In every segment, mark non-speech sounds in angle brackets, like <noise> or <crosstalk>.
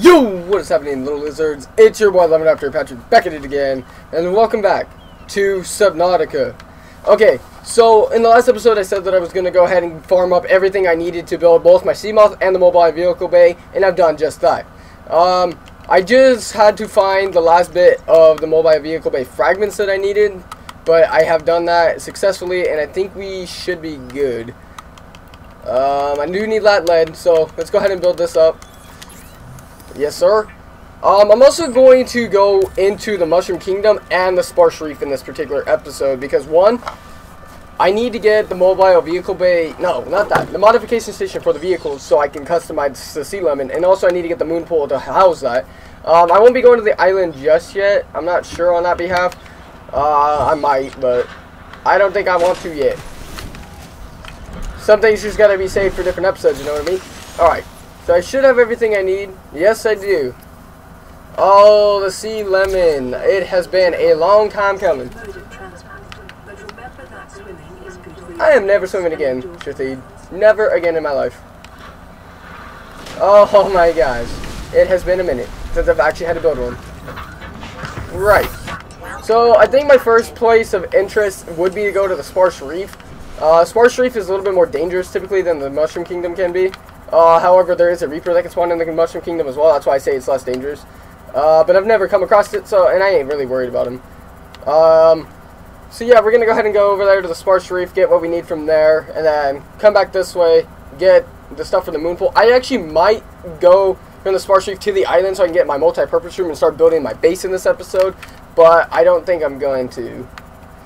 Yo, what is happening, little lizards? It's your boy LemonRaptor Patrick back at it again, and welcome back to Subnautica. Okay, so in the last episode I said that I was going to go ahead and farm up everything I needed to build both my Seamoth and the mobile vehicle bay, and I've done just that. Um, I just had to find the last bit of the mobile vehicle bay fragments that I needed, but I have done that successfully, and I think we should be good. Um, I do need that lead, so let's go ahead and build this up. Yes, sir. Um, I'm also going to go into the Mushroom Kingdom and the Sparse Reef in this particular episode because one, I need to get the mobile vehicle bay, no, not that, the modification station for the vehicles so I can customize the sea lemon, and also I need to get the moon pool to house that. Um, I won't be going to the island just yet. I'm not sure on that behalf. Uh, I might, but I don't think I want to yet. Some things just gotta be saved for different episodes, you know what I mean? Alright. So I should have everything I need. Yes, I do. Oh, the sea lemon. It has been a long time coming. I am never swimming again, Shathid. Never again in my life. Oh my gosh. It has been a minute since I've actually had to build one. Right. So I think my first place of interest would be to go to the Sparse Reef. Uh, Sparse Reef is a little bit more dangerous typically than the Mushroom Kingdom can be. Uh, however, there is a Reaper that can spawn in the Mushroom Kingdom as well. That's why I say it's less dangerous. Uh, but I've never come across it, so and I ain't really worried about him. Um, so yeah, we're gonna go ahead and go over there to the Sparse Reef, get what we need from there, and then come back this way, get the stuff for the moon pool. I actually might go from the Sparse Reef to the island so I can get my multi-purpose room and start building my base in this episode. But I don't think I'm going to.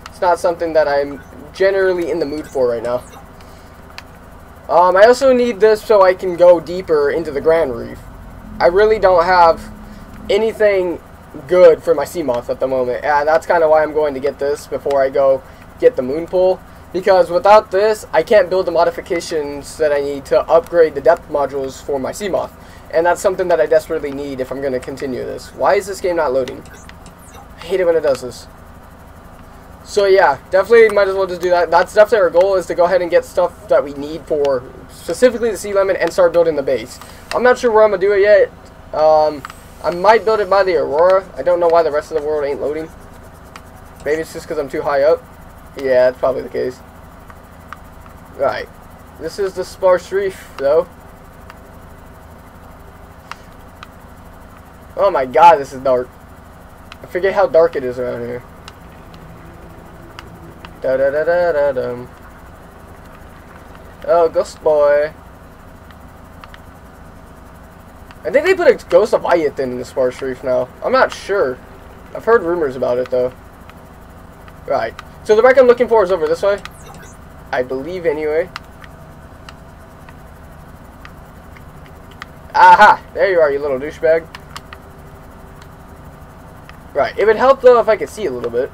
It's not something that I'm generally in the mood for right now. Um, I also need this so I can go deeper into the Grand Reef. I really don't have anything good for my Seamoth at the moment, and that's kind of why I'm going to get this before I go get the Moon Pool. Because without this, I can't build the modifications that I need to upgrade the depth modules for my Seamoth. And that's something that I desperately need if I'm going to continue this. Why is this game not loading? I hate it when it does this. So yeah, definitely might as well just do that. That's definitely our goal is to go ahead and get stuff that we need for specifically the sea lemon and start building the base. I'm not sure where I'm going to do it yet. Um, I might build it by the Aurora. I don't know why the rest of the world ain't loading. Maybe it's just because I'm too high up. Yeah, that's probably the case. Right. This is the Sparse Reef, though. Oh my god, this is dark. I forget how dark it is around here. Da da da da da dum. Oh, Ghost Boy. I think they put a Ghost of Leviathan in the Sparse Reef now. I'm not sure. I've heard rumors about it, though. Right. So the wreck I'm looking for is over this way. I believe, anyway. Aha! There you are, you little douchebag. Right. It would help, though, if I could see a little bit.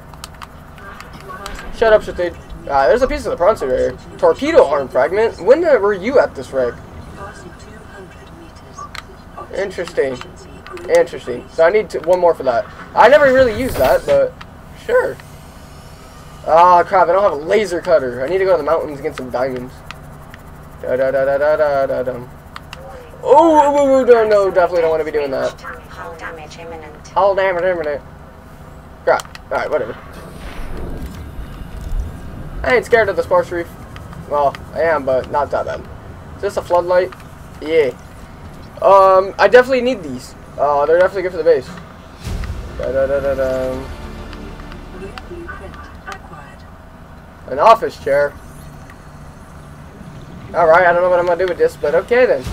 Shut up, Shatid. Ah, there's a piece of the Prawn's right here. Torpedo arm fragment. When were you at this wreck? Interesting. Interesting. So I need to, one more for that. I never really used that, but sure. Ah, oh, crap. I don't have a laser cutter. I need to go to the mountains and get some diamonds. Da da da da da da da dum. Oh, oh, oh, no, no, definitely don't want to be doing that. Hull damage imminent. Hull damage imminent. Crap. Alright, whatever. I ain't scared of the Sparse Reef. Well, I am, but not that bad. Is this a floodlight? Yeah. Um, I definitely need these. Uh, they're definitely good for the base. Da da da da da. An office chair. Alright, I don't know what I'm gonna do with this, but okay then.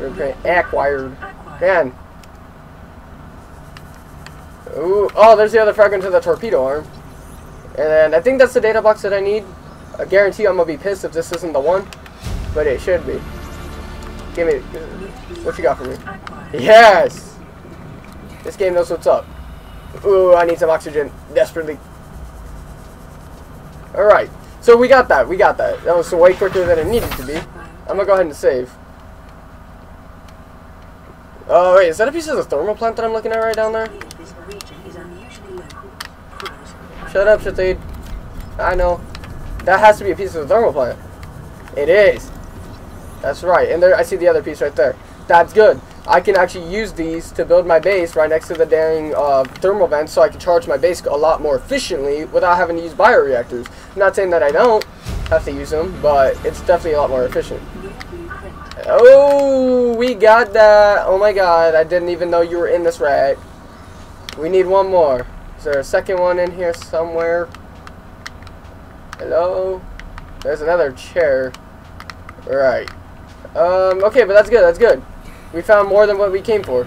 Okay, acquired. Man. Ooh, oh, there's the other fragment of the torpedo arm. And I think that's the data box that I need. I guarantee I'm gonna be pissed if this isn't the one, but it should be. Give me, what you got for me? Yes! This game knows what's up. Ooh, I need some oxygen, desperately. Alright, so we got that, we got that. That was way quicker than it needed to be. I'm gonna go ahead and save. Oh wait, is that a piece of the thermal plant that I'm looking at right down there? Shut up, Shatid. I know. That has to be a piece of the thermal plant. It is. That's right. And there, I see the other piece right there. that's good. I can actually use these to build my base right next to the dang uh, thermal vents so I can charge my base a lot more efficiently without having to use bioreactors. I'm not saying that I don't have to use them, but it's definitely a lot more efficient. Oh, we got that. Oh my god, I didn't even know you were in this rack. We need one more. Is there a second one in here somewhere? Hello? There's another chair. Right. Um, okay, but that's good, that's good. We found more than what we came for.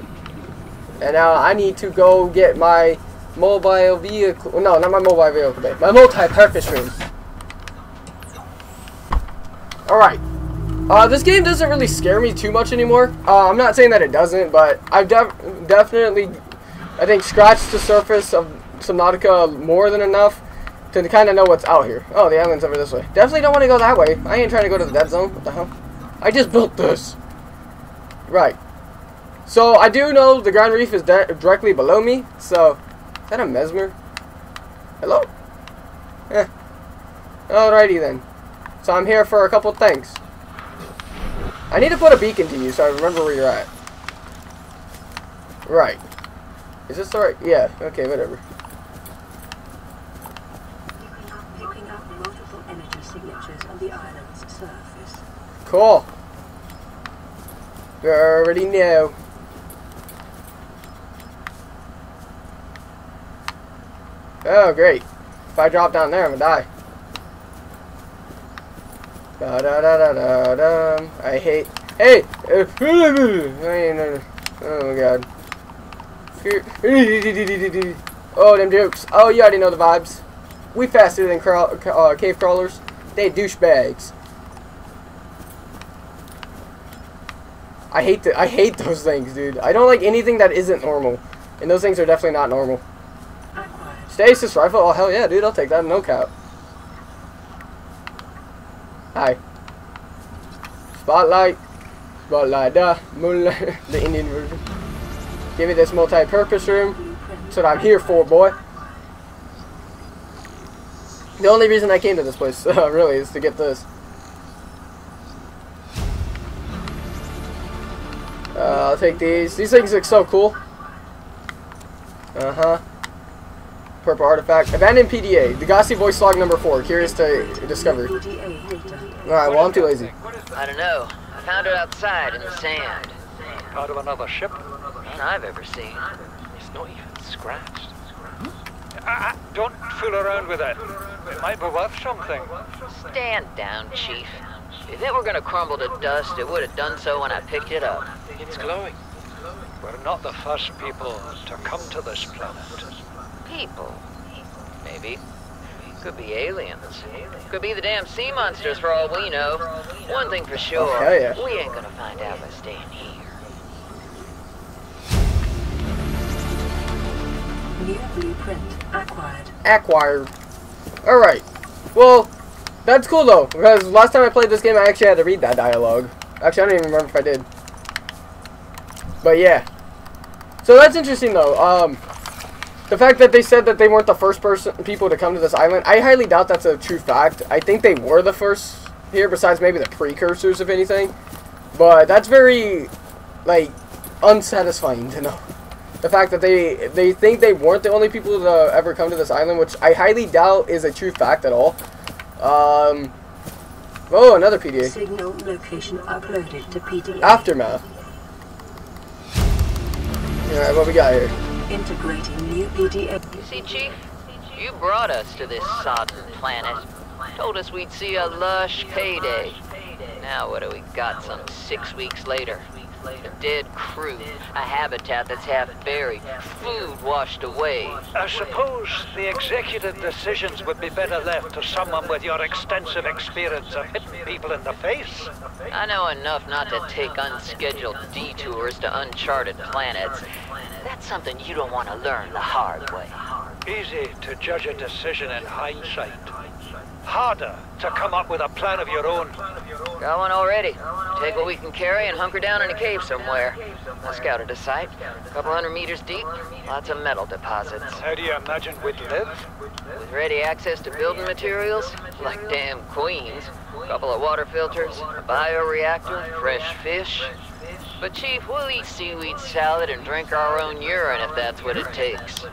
And now I need to go get my mobile vehicle. No, not my mobile vehicle, my multi-purpose room. Alright. Uh, this game doesn't really scare me too much anymore. Uh, I'm not saying that it doesn't, but I've def definitely, I think, scratched the surface of Subnautica more than enough to kind of know what's out here. Oh, the island's over this way. Definitely don't want to go that way. I ain't trying to go to the dead zone. What the hell? I just built this. Right. So, I do know the Grand Reef is directly below me. So, is that a mesmer? Hello? Eh. Alrighty then. So, I'm here for a couple things. I need to put a beacon to you so I remember where you're at. Right. Is this the right? Yeah. Okay, whatever. Cool. We already know. Oh, great. If I drop down there, I'm gonna die. Da da da da da da. I hate. Hey! <laughs> Oh my god. <laughs> Oh, them jokes. Oh, you already know the vibes. We faster than crawl, uh, cave crawlers. They douchebags. I hate the, I hate those things, dude. I don't like anything that isn't normal. And those things are definitely not normal. Stasis rifle? Oh, hell yeah, dude. I'll take that. No cap. Hi. Spotlight. Spotlight. Duh. Moonlight. <laughs> the Indian version. Give me this multi-purpose room. That's what I'm here for, boy. The only reason I came to this place, <laughs> uh, really, is to get this. Uh, I'll take these. These things look so cool. Uh-huh. Purple artifact. Abandoned PDA. The Degasi voice log number four. Curious to discover. Alright, well, I'm too lazy. I don't know. I found it outside in the sand. Part of another ship? None I've ever seen. It's not even scratched. Uh, don't fool around with it. It might be worth something. Stand down, Chief. If it were gonna crumble to dust, it would have done so when I picked it up. It's glowing. We're not the first people to come to this planet. People? Maybe. Could be aliens. Could be the damn sea monsters for all we know. One thing for sure, oh, yeah. we ain't gonna find out by staying here. New blueprint acquired. Acquired. Alright. Well, that's cool though, because last time I played this game I actually had to read that dialogue. Actually, I don't even remember if I did. But yeah. So that's interesting though. Um, the fact that they said that they weren't the first person people to come to this island, I highly doubt that's a true fact. I think they were the first here, besides maybe the precursors, if anything. But that's very, like, unsatisfying to know. The fact that they they think they weren't the only people to ever come to this island, which I highly doubt is a true fact at all. Um, oh, another PDA. Signal location uploaded to PDA. Aftermath. Alright, what we got here? Integrating new PDA. You see, Chief? You brought us to this sodden planet. Told us we'd see a lush payday. Now what do we got some six weeks later? A dead crew, a habitat that's half buried, food washed away. I suppose the executive decisions would be better left to someone with your extensive experience of hitting people in the face. I know enough not to take unscheduled detours to uncharted planets. That's something you don't want to learn the hard way. Easy to judge a decision in hindsight. Harder to come up with a plan of your own. Got one already. Take what we can carry and hunker down in a cave somewhere. I scouted a site. A couple hundred meters deep. Lots of metal deposits. How do you imagine we'd live? With ready access to building materials, like damn queens. A couple of water filters, a bioreactor, fresh fish. But Chief, we'll eat seaweed salad and drink our own urine if that's what it takes.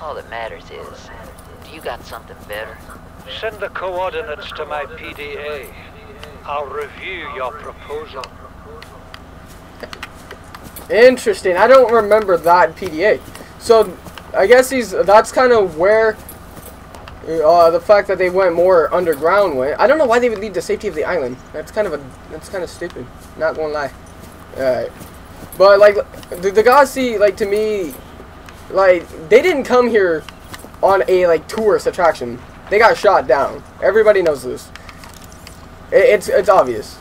All that matters is, do you got something better? Send the coordinates to my PDA. I'll review your proposal. Interesting. I don't remember that PDA. So, I guess he's that's kind of where uh, the fact that they went more underground went. I don't know why they would leave the safety of the island. That's kind of a that's kind of stupid. Not gonna lie. Alright. But like the, the see like to me like they didn't come here on a like tourist attraction. They got shot down. Everybody knows this. It, it's it's obvious.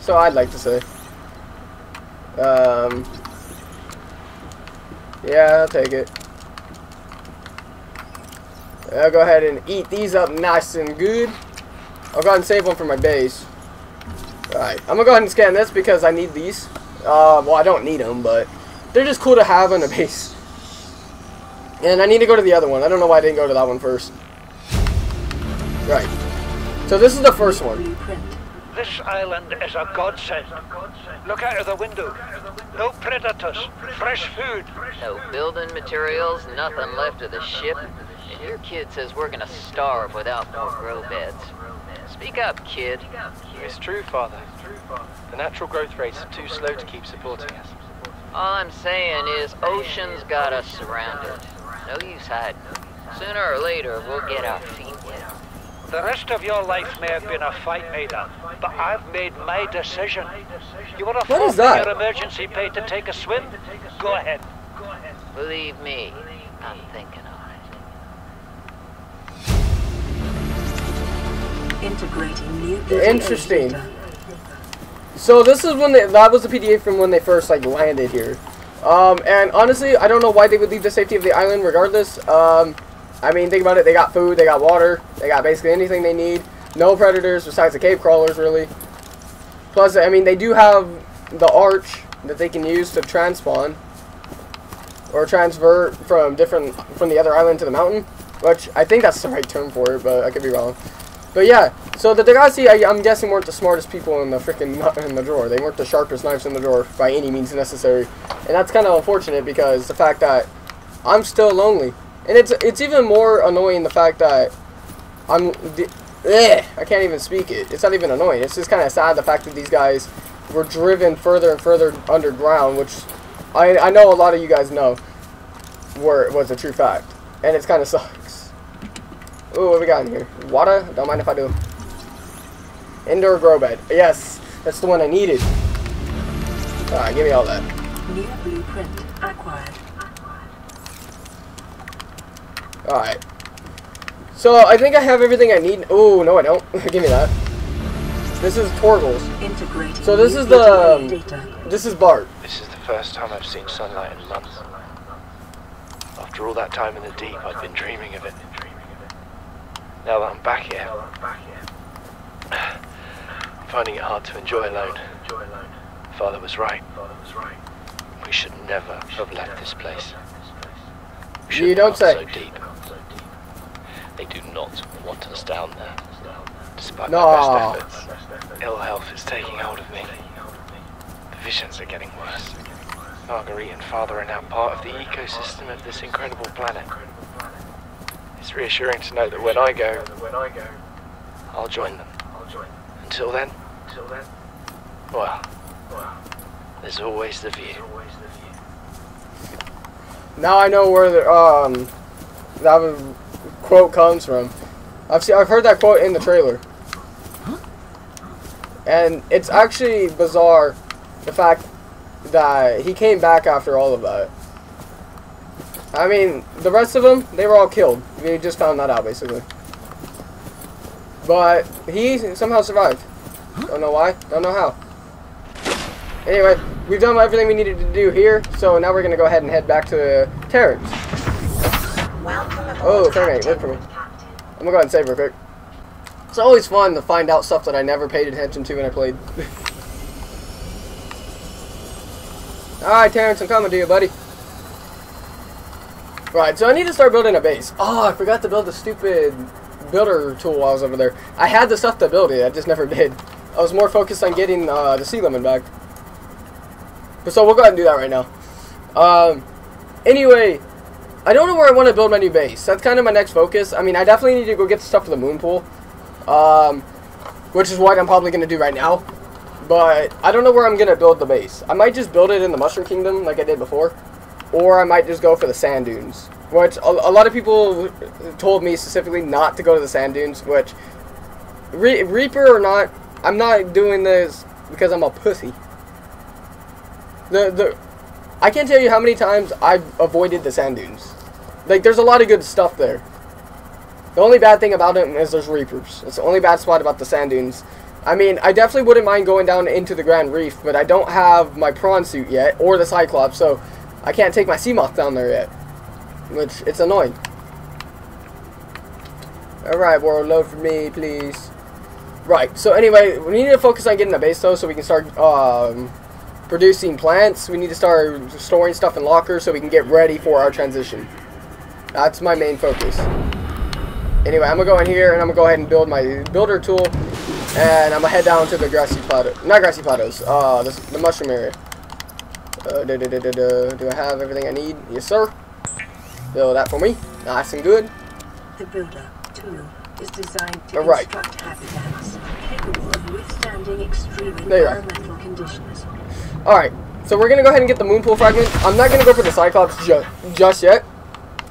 So I'd like to say. Um, yeah, I'll take it. I'll go ahead and eat these up nice and good. I'll go ahead and save one for my base. Alright, I'm gonna go ahead and scan this because I need these. Uh, well, I don't need them, but they're just cool to have on a base. And I need to go to the other one. I don't know why I didn't go to that one first. Right. So this is the first one. This island is a godsend. Look out of the window. No predators. Fresh food. No building materials, nothing left of the ship. And your kid says we're gonna starve without more grow beds. Speak up, kid. It's true, Father. The natural growth rates are too slow to keep supporting us. All I'm saying is Ocean's got us surrounded. No use hiding. Sooner or later, we'll get our feet wet. The rest of your life may have been a fight, Maida, but I've made my decision. You want to What is forfeit your emergency pay to take a swim? Go ahead. Believe me, I'm thinking Integrating new Interesting. So this is when they, that was the PDA from when they first like landed here. Um, and honestly, I don't know why they would leave the safety of the island regardless. Um, I mean, think about it. They got food, they got water, they got basically anything they need. No predators besides the cave crawlers, really. Plus, I mean, they do have the arch that they can use to transpawn or transfer from different from the other island to the mountain, which I think that's the right term for it, but I could be wrong. But yeah, so the Degasi, I, I'm guessing, weren't the smartest people in the freaking in the drawer. They weren't the sharpest knives in the drawer by any means necessary, and that's kind of unfortunate because the fact that I'm still lonely, and it's it's even more annoying the fact that I'm. The, eh, I can't even speak it. It's not even annoying. It's just kind of sad the fact that these guys were driven further and further underground, which I I know a lot of you guys know were was a true fact, and it's kind of sucks. Ooh, what we got in here? Water? Don't mind if I do. Indoor grow bed. Yes, that's the one I needed. Alright, give me all that. New blueprint acquired. Alright. So, I think I have everything I need. Ooh, no I don't. <laughs> give me that. This is Torgal's. Integrating So this is the, um. This is Bart. This is the first time I've seen sunlight in months. After all that time in the deep, I've been dreaming of it. Now that I'm back here, I'm finding it hard to enjoy alone. Father was right. We should never have left this place. We You don't say. So deep. They do not want us down there. Despite No. my best efforts, ill health is taking hold of me. The visions are getting worse. Marguerite and Father are now part of the ecosystem of this incredible planet. It's reassuring to know that when I go, I'll join them. Until then, well, there's always the view. Now I know where the um that quote comes from. I've seen I've heard that quote in the trailer. And it's actually bizarre the fact that he came back after all of that. I mean, the rest of them, they were all killed. We just found that out basically. But he somehow survived. Don't know why, don't know how. Anyway, we've done everything we needed to do here, so now we're gonna go ahead and head back to Terrence. Oh, sorry, wait for me. I'm gonna go ahead and save real quick. It's always fun to find out stuff that I never paid attention to when I played. <laughs> Alright, Terrence, I'm coming to you, buddy. Right, so I need to start building a base. Oh, I forgot to build the stupid builder tool while I was over there. I had the stuff to build it, I just never <laughs> did. I was more focused on getting uh, the sea lemon back. But so we'll go ahead and do that right now. Um, anyway, I don't know where I want to build my new base. That's kind of my next focus. I mean, I definitely need to go get the stuff for the moon pool. Um, which is what I'm probably going to do right now. But I don't know where I'm going to build the base. I might just build it in the Mushroom Kingdom like I did before. Or I might just go for the sand dunes. Which a, a lot of people told me specifically not to go to the sand dunes. Which, Re Reaper or not, I'm not doing this because I'm a pussy. The, the, I can't tell you how many times I've avoided the sand dunes. Like, there's a lot of good stuff there. The only bad thing about it is there's reapers. It's the only bad spot about the sand dunes. I mean, I definitely wouldn't mind going down into the Grand Reef, but I don't have my prawn suit yet, or the Cyclops, so I can't take my Seamoth down there yet. Which, it's annoying. Alright, world, load for me, please. Right, so anyway, we need to focus on getting a base, though, so we can start um, producing plants. We need to start storing stuff in lockers so we can get ready for our transition. That's my main focus. Anyway, I'm going to go in here, and I'm going to go ahead and build my builder tool. And I'm going to head down to the grassy plateau. Not grassy plateaus. Uh, the, the mushroom area. Uh, da, da, da, do I have everything I need? Yes, sir. Build that for me. Nice and good. The builder tool is designed to All right. construct habitats capable of withstanding extreme There you are. conditions. Alright, so we're going to go ahead and get the moon pool fragment. I'm not going to go for the Cyclops ju just yet.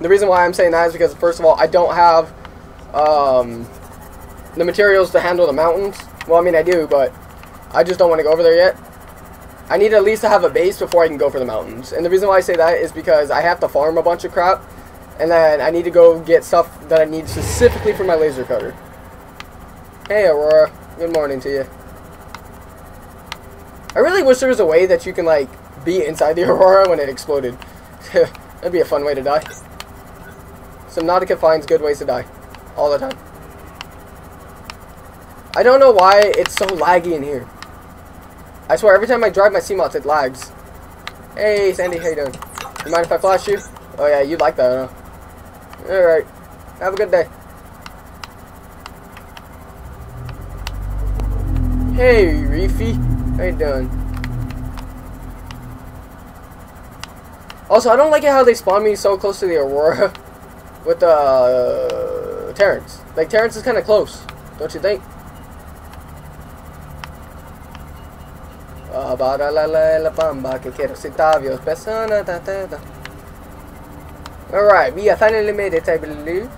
The reason why I'm saying that is because, first of all, I don't have um, the materials to handle the mountains. Well, I mean, I do, but I just don't want to go over there yet. I need at least to have a base before I can go for the mountains. And the reason why I say that is because I have to farm a bunch of crap. And then I need to go get stuff that I need specifically for my laser cutter. Hey, Aurora. Good morning to you. I really wish there was a way that you can, like, be inside the <laughs> Aurora when it exploded. <laughs> That'd be a fun way to die. Subnautica finds good ways to die. All the time. I don't know why it's so laggy in here. I swear, every time I drive my Seamoth, it lags. Hey, Sandy, how you doing? You mind if I flash you? Oh yeah, you like that, huh? Alright. Have a good day. Hey, Reefy. How you doing? Also, I don't like it how they spawn me so close to the Aurora <laughs> with uh, Terrence. Like, Terrence is kind of close, don't you think? La la la bamba que quiero citavios persona ta ta ta. Alright, we have finally made it, I believe.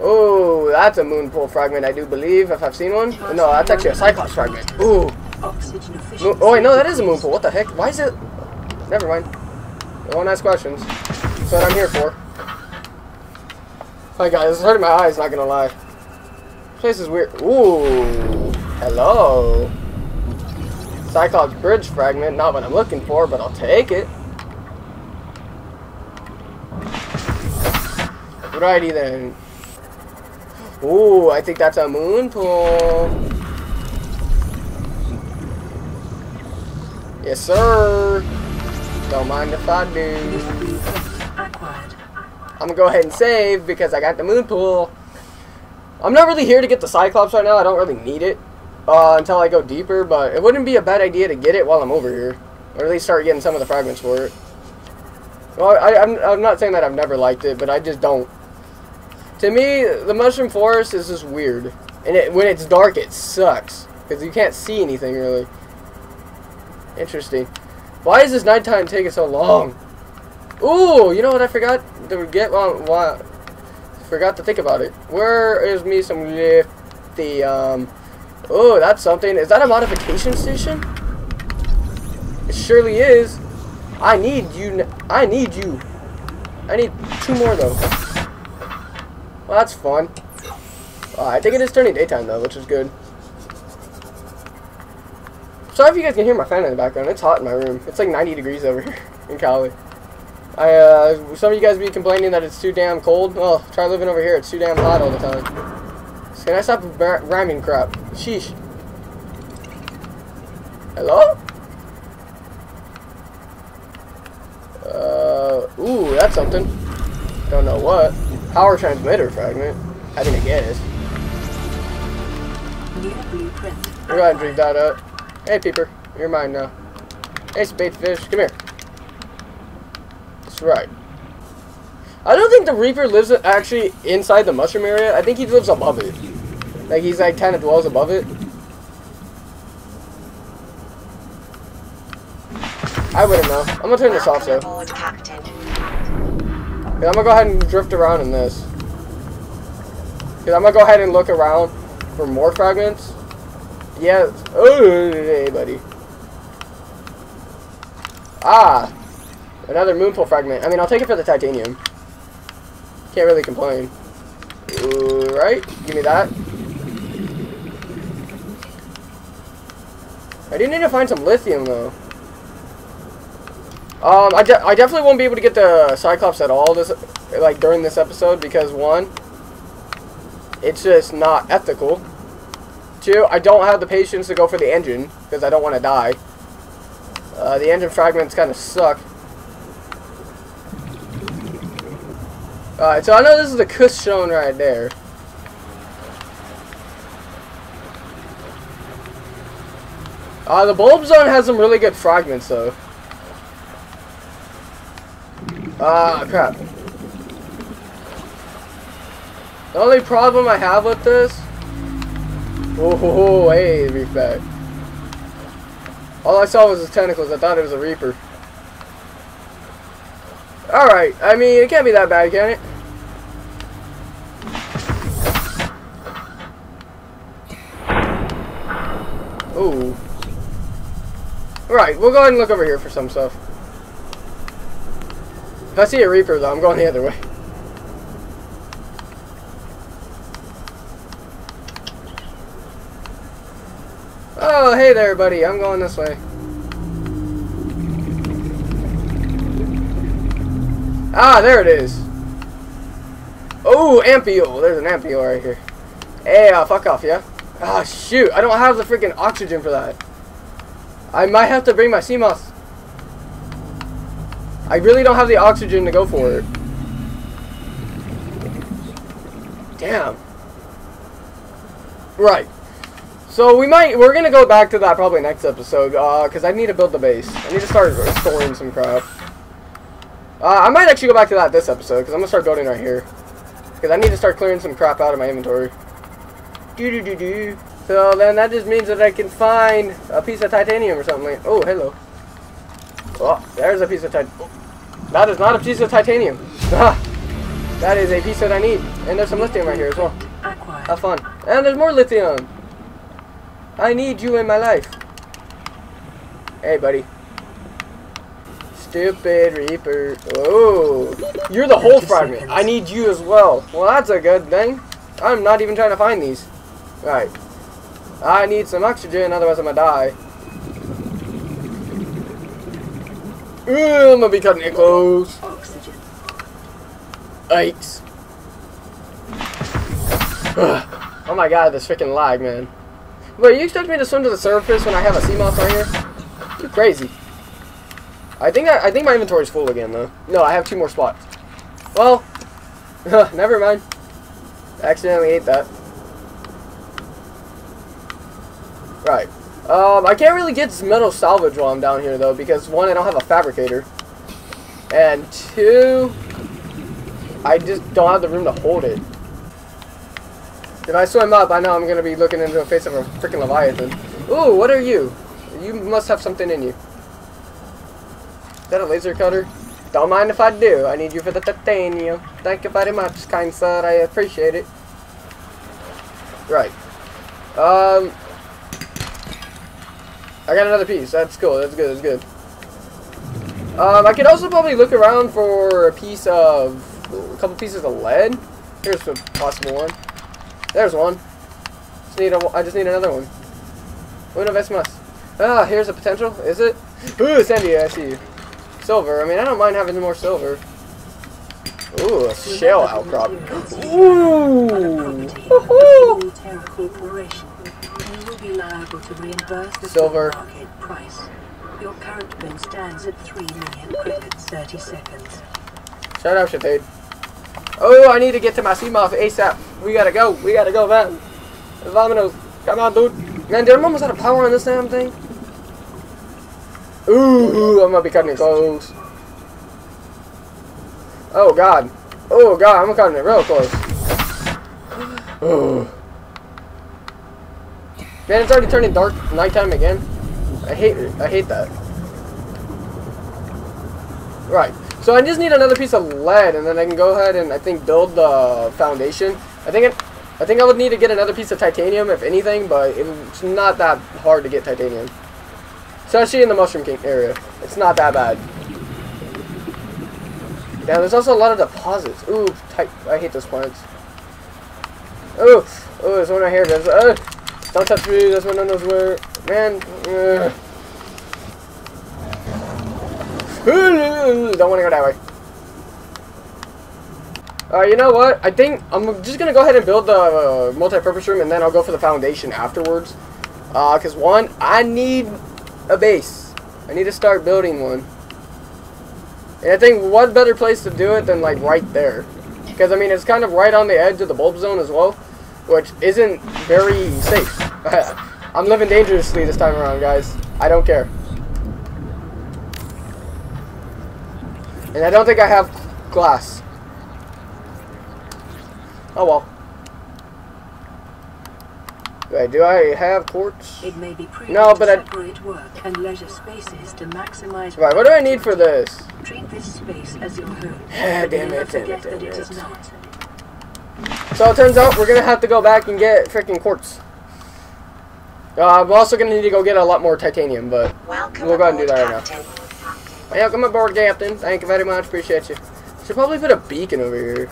Oh, that's a moon pool fragment, I do believe, if I've seen one. No, that's actually a Cyclops fragment. Ooh. Mo- Oh wait, no, that is a moon pool. What the heck? Why is it? Never mind. Don't ask questions. That's what I'm here for. Hi guys, it's hurting my eyes. Not gonna lie. This place is weird. Ooh, hello. Cyclops bridge fragment. Not what I'm looking for, but I'll take it. Righty then. Ooh, I think that's a moon pool. Yes, sir. Don't mind if I do. I'm gonna go ahead and save because I got the moon pool. I'm not really here to get the Cyclops right now. I don't really need it uh, until I go deeper, but it wouldn't be a bad idea to get it while I'm over here, or at least start getting some of the fragments for it. Well, I, I'm, I'm not saying that I've never liked it, but I just don't. To me, the Mushroom Forest is just weird, and it, when it's dark, it sucks because you can't see anything really. Interesting. Why is this nighttime taking so long? Ooh, you know what I forgot to get? Well, well, forgot to think about it. Where is me some lithium? Oh, that's something. Is that a modification station? It surely is. I need you. I need you. I need two more though. Well, that's fun. Uh, I think it is turning daytime though, which is good. Sorry if you guys can hear my fan in the background. It's hot in my room. It's like 90 degrees over here <laughs> in Cali. I, uh, some of you guys be complaining that it's too damn cold. Well, try living over here. It's too damn hot all the time. Can I stop rhyming crap? Sheesh. Hello? Uh, ooh, that's something. Don't know what. Power transmitter fragment. I didn't guess. New blueprint Go ahead and drink that up. Hey, Peeper. You're mine now. Hey, Spadefish. Come here. That's right. I don't think the Reaper lives actually inside the mushroom area. I think he lives above it. Like, he's like kind of dwells above it. I wouldn't know. I'm gonna turn this off, though. I'm gonna go ahead and drift around in this. Cause I'm gonna go ahead and look around for more fragments. Yeah. Oh, hey, buddy. Ah, another moonpool fragment. I mean, I'll take it for the titanium. Can't really complain. Right? Give me that. I do need to find some lithium though. Um, I, de I definitely won't be able to get the Cyclops at all this, like, during this episode because, one, it's just not ethical. Two, I don't have the patience to go for the engine because I don't want to die. Uh, the engine fragments kind of suck. Alright, so I know this is the cushion right there. Uh, the bulb zone has some really good fragments though. Ah, crap. The only problem I have with this... Oh, hey, back. All I saw was his tentacles. I thought it was a reaper. Alright, I mean, it can't be that bad, can it? Ooh. Right, we'll go ahead and look over here for some stuff. If I see a Reaper, though, I'm going the other way. Oh, hey there, buddy. I'm going this way. Ah, there it is. Oh, Ampeel. There's an Ampeel right here. Hey, uh, fuck off, yeah? Ah, shoot. I don't have the freaking oxygen for that. I might have to bring my Seamoth. I really don't have the oxygen to go for it. Damn. Right. So we might, we're gonna go back to that probably next episode, uh, cause I need to build the base. I need to start storing some crap. Uh, I might actually go back to that this episode, cause I'm gonna start building right here. Cause I need to start clearing some crap out of my inventory. Do do do do. So then that just means that I can find a piece of titanium or something like. Oh, hello. Oh, there's a piece of titanium. That is not a piece of titanium. Ah, that is a piece that I need. And there's some lithium right here as well. Have fun. And there's more lithium. I need you in my life. Hey, buddy. Stupid Reaper. Oh, you're the whole fragment. I need you as well. Well, that's a good thing. I'm not even trying to find these. Right. I need some oxygen, otherwise I'm gonna die. Ooh, I'm gonna be cutting it close. Oxygen. Yikes. <sighs> oh my god, this freaking lag, man. Wait, you expect me to swim to the surface when I have a Seamoth right here? You're crazy. I think I, I think my inventory's full again, though. No, I have two more spots. Well, <laughs> never mind. I accidentally ate that. Right. Um, I can't really get metal salvage while I'm down here, though, because one, I don't have a fabricator. And two, I just don't have the room to hold it. If I swim up, I know I'm going to be looking into the face of a freaking Leviathan. Ooh, what are you? You must have something in you. Is that a laser cutter? Don't mind if I do. I need you for the titanium. Thank you very much, kind sir. I appreciate it. Right. Um... I got another piece. That's cool. That's good. That's good. Um, I could also probably look around for a piece of, a couple pieces of lead. Here's a possible one. There's one. Just need a, I just need another one. Una vez más. Ah, here's a potential. Is it? Ooh, Sandy, I see you. Silver. I mean, I don't mind having more silver. Ooh, a shale outcrop. Ooh. Woohoo. Terra Corporation. You will be liable to reimburse the Silver. market price. Your current bin stands at 3 million credits, 30 seconds. Shut up, Shatade. Oh, I need to get to my Seamoth ASAP. We gotta go. We gotta go, man. Vamonos. Come on, dude. Man, dude, I'm almost out of power on this damn thing. Ooh, I'm gonna be cutting it close. Oh god. Oh god, I'm gonna cutting it real close. <sighs> Oh. Man, it's already turning dark nighttime again. I hate. I hate that. Right. So I just need another piece of lead, and then I can go ahead and I think build the foundation. I think it, I think I would need to get another piece of titanium, if anything, but it's not that hard to get titanium. Especially in the Mushroom King area. It's not that bad. Yeah, there's also a lot of deposits. Ooh. I hate those plants. Ooh, oh, there's one right here. There's, uh, don't touch me. That's one knows where. Man. Uh. Don't want to go that way. Uh, you know what? I think I'm just going to go ahead and build the uh, multi-purpose room and then I'll go for the foundation afterwards. Uh, cause one, I need a base. I need to start building one. And I think what better place to do it than like right there. Because I mean it's kind of right on the edge of the bulb zone as well. Which isn't very safe. <laughs> I'm living dangerously this time around guys. I don't care. And I don't think I have glass. Oh well. Wait, do I have quartz? It may be No, but I- separate work and leisure spaces to maximize. Right, what do I need for this? Treat this space as your home. <laughs> Damn it, damn it, damn it is it. not. So it turns out we're gonna have to go back and get freaking quartz. Uh, I'm also gonna need to go get a lot more titanium, but Welcome We'll go ahead and do that right now. Welcome aboard, Captain. Thank you very much. Appreciate you. Should probably put a beacon over here.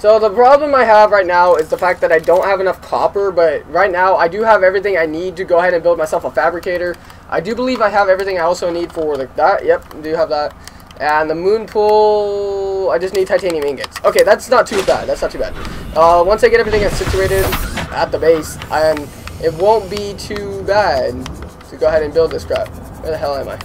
So the problem I have right now is the fact that I don't have enough copper, but right now I do have everything I need to go ahead and build myself a fabricator. I do believe I have everything I also need for the, that. Yep, do have that. And the moon pool, I just need titanium ingots. Okay, that's not too bad. That's not too bad. Uh, once I get everything situated at the base, and it won't be too bad to go ahead and build this crap. Where the hell am I?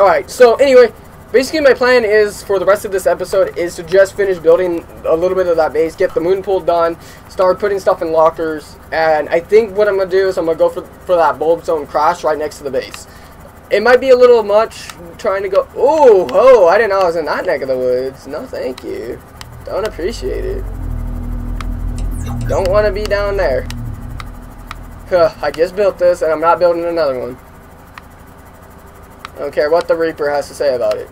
Alright, so anyway, basically my plan is for the rest of this episode is to just finish building a little bit of that base, get the moon pool done, start putting stuff in lockers, and I think what I'm going to do is I'm going to go for, for that bulb zone crash right next to the base. It might be a little much trying to go, oh, oh, I didn't know I was in that neck of the woods. No, thank you. Don't appreciate it. Don't want to be down there. Huh, I just built this and I'm not building another one. I don't care what the Reaper has to say about it.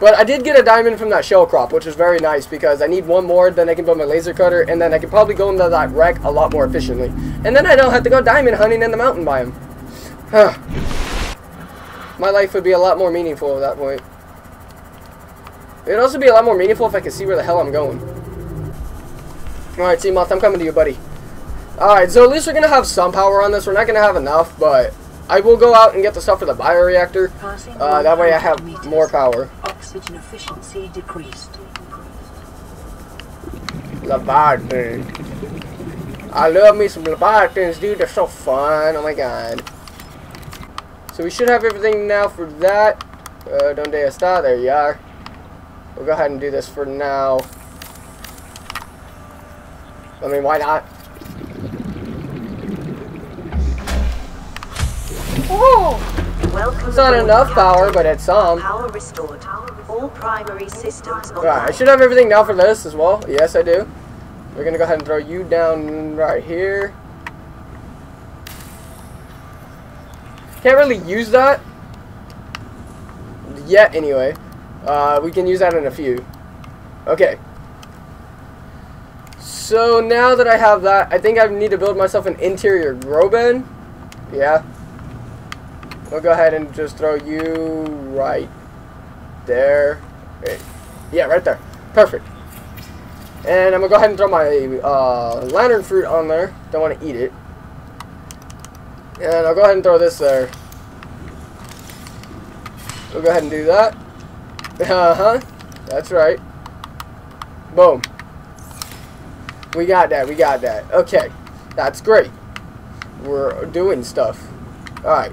But I did get a diamond from that shell crop, which is very nice because I need one more, then I can build my laser cutter, and then I can probably go into that wreck a lot more efficiently. And then I don't have to go diamond hunting in the mountain biome. Huh. My life would be a lot more meaningful at that point. It'd also be a lot more meaningful if I could see where the hell I'm going. Alright, Seamoth, I'm coming to you, buddy. Alright, so at least we're going to have some power on this. We're not going to have enough, but I will go out and get the stuff for the bioreactor. Uh, that way I have meters. more power. Oxygen efficiency decreased. Leviathan. I love me some Leviathans, dude. They're so fun. Oh my god. So we should have everything now for that. Uh, donde está? There you are. We'll go ahead and do this for now. I mean, why not? Welcome It's not enough power, but it's some. Power restored. All primary systems Right, I should have everything now for this as well. Yes, I do. We're gonna go ahead and throw you down right here. Can't really use that yet, anyway. Uh, we can use that in a few. Okay. So now that I have that, I think I need to build myself an interior grow bin. Yeah. We'll go ahead and just throw you right there. Wait. Yeah, right there. Perfect. And I'm gonna go ahead and throw my uh, lantern fruit on there. Don't want to eat it. And I'll go ahead and throw this there. We'll go ahead and do that. Uh huh. That's right. Boom. We got that. We got that. Okay. That's great. We're doing stuff. Alright.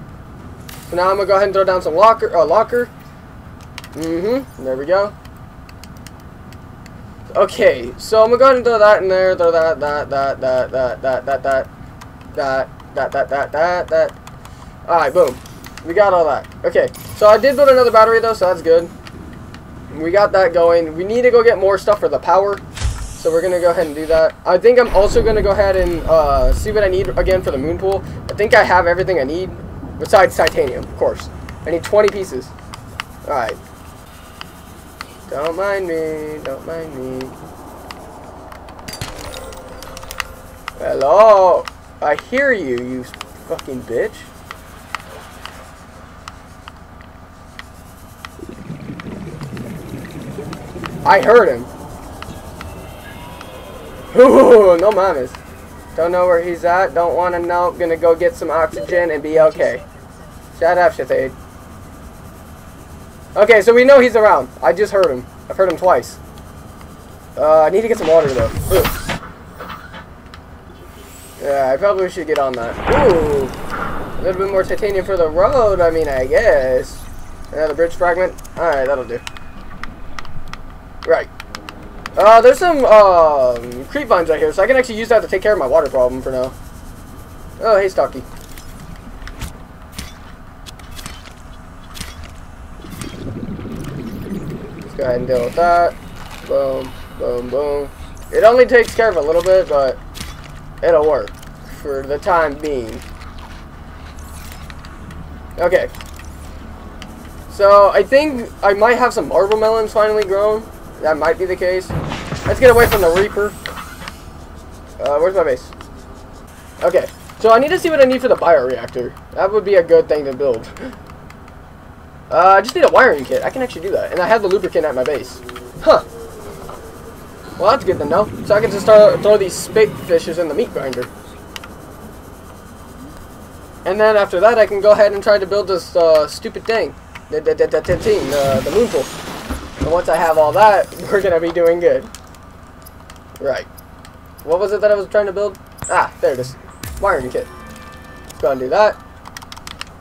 So now I'm gonna go ahead and throw down some locker. Uh, locker. Mm-hmm. There we go. Okay, so I'm gonna go ahead and throw that in there. Throw that, that, that, that, that, that, that, that, that, that, that, that, that, that. All right, boom. We got all that. Okay, so I did build another battery though, so that's good. We got that going. We need to go get more stuff for the power. So we're going to go ahead and do that. I think I'm also going to go ahead and uh, see what I need again for the moon pool. I think I have everything I need. Besides titanium, of course. I need 20 pieces. Alright. Don't mind me. Don't mind me. Hello. I hear you, you fucking bitch. I heard him. Ooh, <laughs> no mames. Don't know where he's at. Don't want to know. Gonna go get some oxygen and be okay. Shut up, Shathade. Okay, so we know he's around. I just heard him. I've heard him twice. Uh, I need to get some water, though. Ugh. Yeah, I probably should get on that. Ooh. A little bit more titanium for the road, I mean, I guess. Another bridge fragment. Alright, that'll do. Right. Uh, there's some, um, creepvines right here, so I can actually use that to take care of my water problem for now. Oh, hey, Stocky. Let's go ahead and deal with that. Boom, boom, boom. It only takes care of a little bit, but it'll work for the time being. Okay. So, I think I might have some marblemelons finally grown. That might be the case. Let's get away from the Reaper. Uh, where's my base? Okay. So I need to see what I need for the bioreactor. That would be a good thing to build. <gasps> Uh, I just need a wiring kit. I can actually do that. And I have the lubricant at my base. Huh. Well, that's good to know. So I can just start throw these spit fishes in the meat grinder. And then after that, I can go ahead and try to build this uh, stupid thing. The, moon pool. And once I have all that, <laughs> we're going to be doing good. Right. What was it that I was trying to build? Ah, there it is. Wiring kit. Let's go and do that.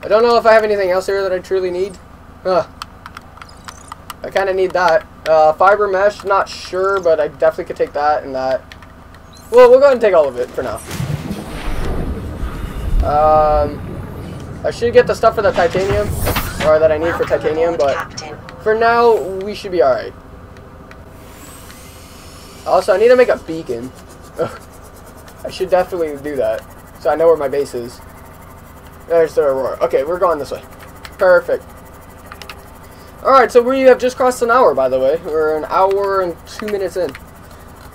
I don't know if I have anything else here that I truly need. Huh. I kind of need that. Uh, fiber mesh, not sure, but I definitely could take that and that. Well, we'll go ahead and take all of it for now. Um, I should get the stuff for the titanium, or that I need for titanium, but for now, we should be alright. Also, I need to make a beacon. <laughs> I should definitely do that, so I know where my base is. There's the Aurora. Okay, we're going this way. Perfect. Alright, so we have just crossed an hour, by the way. We're an hour and two minutes in.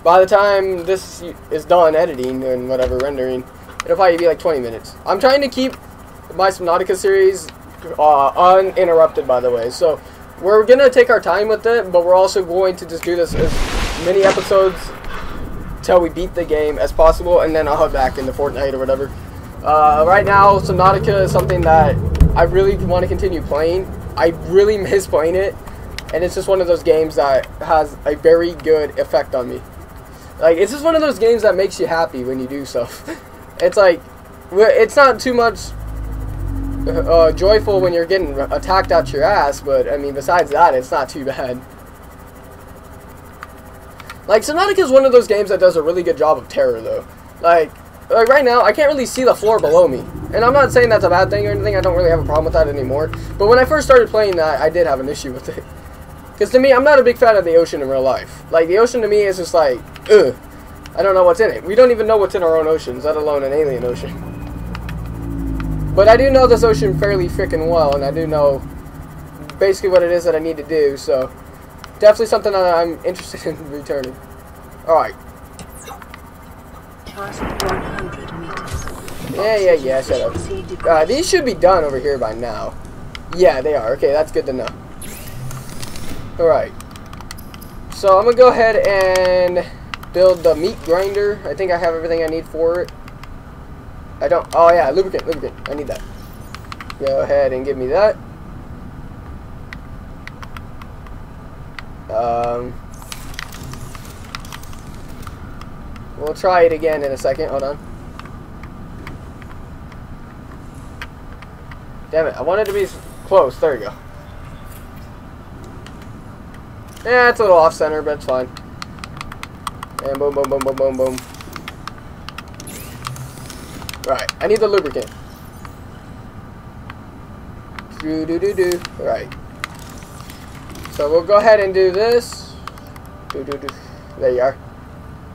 By the time this is done editing and whatever, rendering, it'll probably be like 20 minutes. I'm trying to keep my Subnautica series uh, uninterrupted, by the way. So, we're going to take our time with it, but we're also going to just do this as many episodes till we beat the game as possible, and then I'll head back into Fortnite or whatever. Uh, right now, Subnautica is something that I really want to continue playing. I really <laughs> miss playing it, and it's just one of those games that has a very good effect on me. Like, it's just one of those games that makes you happy when you do stuff. <laughs> it's like, it's not too much uh, joyful when you're getting attacked out your ass, but, I mean, besides that, it's not too bad. Like, Subnautica is one of those games that does a really good job of terror, though. Like, like, right now, I can't really see the floor below me. And I'm not saying that's a bad thing or anything, I don't really have a problem with that anymore. But when I first started playing that, I did have an issue with it. <laughs> Because to me, I'm not a big fan of the ocean in real life. Like, the ocean to me is just like, ugh. I don't know what's in it. We don't even know what's in our own oceans, let alone an alien ocean. <laughs> But I do know this ocean fairly freaking well, and I do know basically what it is that I need to do, so definitely something that I'm <laughs> interested in returning. Alright. Past 100 meters. Yeah, yeah, yeah, shut up. Uh, these should be done over here by now. Yeah, they are. Okay, that's good to know. Alright. So, I'm going to go ahead and build the meat grinder. I think I have everything I need for it. I don't... Oh, yeah, lubricant, lubricant. I need that. Go ahead and give me that. Um... We'll try it again in a second. Hold on. Damn it. I wanted to be close. There you go. Yeah, it's a little off-center, but it's fine. And boom, boom, boom, boom, boom, boom. Right, I need the lubricant. Do do do do. Right. So we'll go ahead and do this. Do do do. There you are.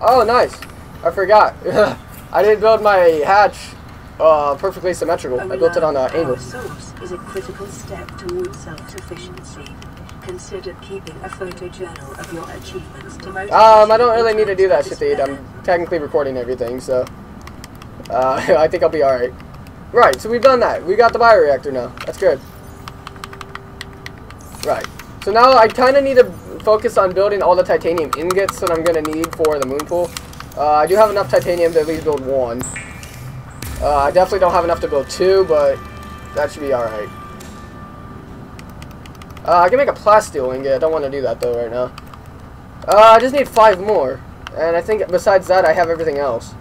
Oh, nice. I forgot. <laughs> I didn't build my hatch uh, perfectly symmetrical. I built it on an angle. source is a critical step towards self-sufficiency. Consider keeping a photojournal of your achievements to motivate Um, I don't really need to do that times shit, of dude. I'm technically recording everything, so uh, <laughs> I think I'll be alright. Right, so we've done that. We got the bioreactor now. That's good. Right. So now I kind of need to focus on building all the titanium ingots that I'm going to need for the moon pool. Uh, I do have enough titanium to at least build one. Uh, I definitely don't have enough to build two, but that should be alright. Uh, I can make a plasteel ingot. I don't want to do that, though, right now. Uh, I just need five more. And I think besides that, I have everything else.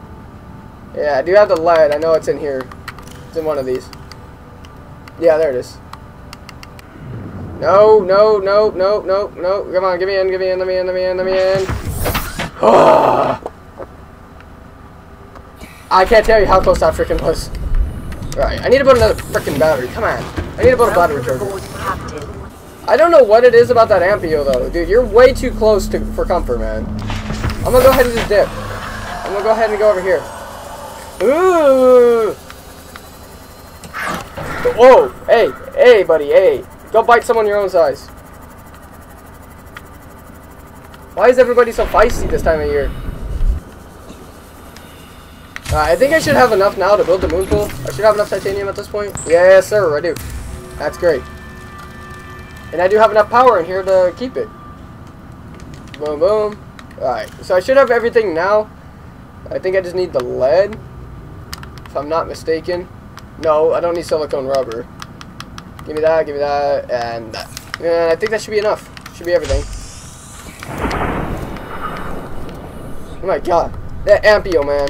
Yeah, I do have the lead. I know it's in here. It's in one of these. Yeah, there it is. No, no, no, no, no, no. Come on, give me in, give me in, let me in, let me in, let me in. <sighs> Ah. I can't tell you how close that freaking was. Right, I need to put another freaking battery. Come on. I need to put a battery charger. I don't know what it is about that Ampeel though. Dude, you're way too close to for comfort, man. I'm gonna go ahead and just dip. I'm gonna go ahead and go over here. Ooh. Whoa. Hey. Hey, buddy. Hey. Go bite someone your own size. Why is everybody so feisty this time of year? Uh, I think I should have enough now to build the moon pool. I should have enough titanium at this point. Yes, sir. I do. That's great. And I do have enough power in here to keep it. Boom, boom. Alright, so I should have everything now. I think I just need the lead. If I'm not mistaken. No, I don't need silicone rubber. Give me that, give me that, and that. And I think that should be enough. Should be everything. Oh my god. That Ampeel, man.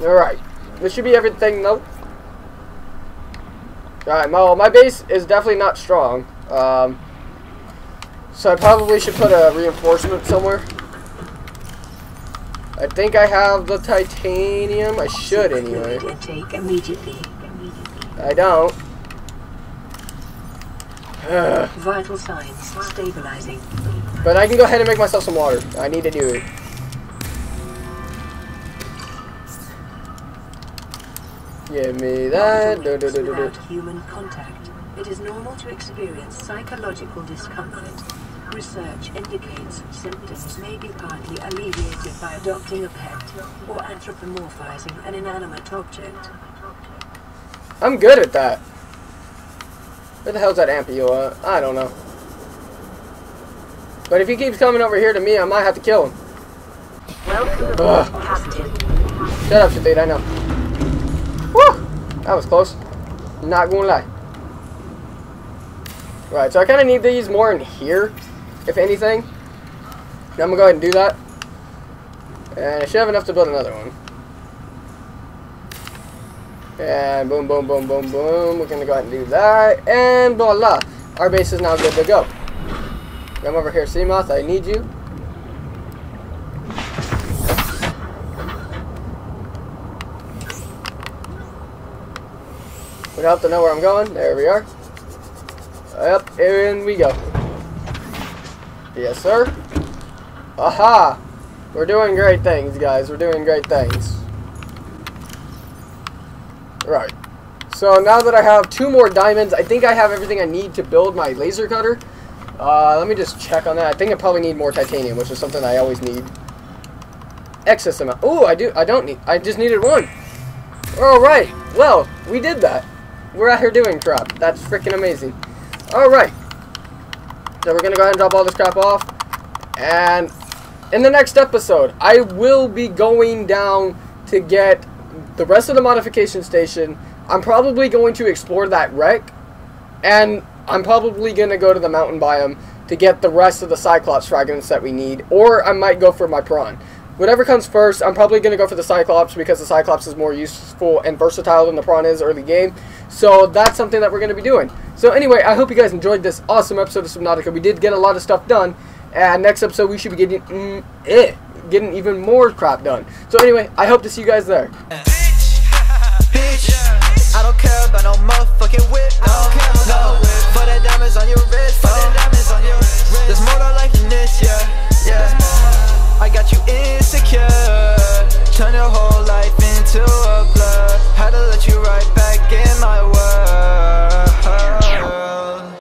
Alright. This should be everything, nope. Alright, well, my base is definitely not strong. Um, so I probably should put a reinforcement somewhere. I think I have the titanium. I should anyway. Immediately. I don't. <sighs> Vital signs stabilizing. But I can go ahead and make myself some water. I need to do it. Give me that. Do, do, do, do, do. Human contact, it is normal to experience psychological discomfort. Research indicates symptoms may be partly alleviated by adopting a pet or anthropomorphizing an inanimate object. I'm good at that. Where the hell's that Ampeel? I don't know. But if he keeps coming over here to me, I might have to kill him. Welcome. Captain. Shut up, Shadid, I know. That was close. Not gonna lie. Right, so I kind of need these more in here, if anything. Now I'm gonna go ahead and do that. And I should have enough to build another one. And boom, boom, boom, boom, boom. We're gonna go ahead and do that. And voila! Our base is now good to go. Come over here, Seamoth. I need you. Would help to know where I'm going. There we are. Yep, in we go. Yes, sir. Aha! We're doing great things, guys. We're doing great things. Right. So now that I have two more diamonds, I think I have everything I need to build my laser cutter. Uh, let me just check on that. I think I probably need more titanium, which is something I always need. Excess amount. Oh, I do. I don't need. I just needed one. All right. Well, we did that. We're out here doing crap. That's freaking amazing. All right. So we're gonna go ahead and drop all this crap off, and in the next episode, I will be going down to get the rest of the modification station. I'm probably going to explore that wreck, and I'm probably going to go to the mountain biome to get the rest of the Cyclops fragments that we need, or I might go for my prawn. Whatever comes first, I'm probably going to go for the Cyclops because the Cyclops is more useful and versatile than the Prawn is early game. So that's something that we're going to be doing. So anyway, I hope you guys enjoyed this awesome episode of Subnautica. We did get a lot of stuff done. And next episode, we should be getting, mm, eh, getting even more crap done. So anyway, I hope to see you guys there. I don't care about no motherfucking whip. No, I don't care about no, no whip. For the diamonds on your wrist. For the diamonds on your wrist. There's more to life than this, yeah. Yeah. I got you insecure. Turn your whole life into a blur. Had to let you right back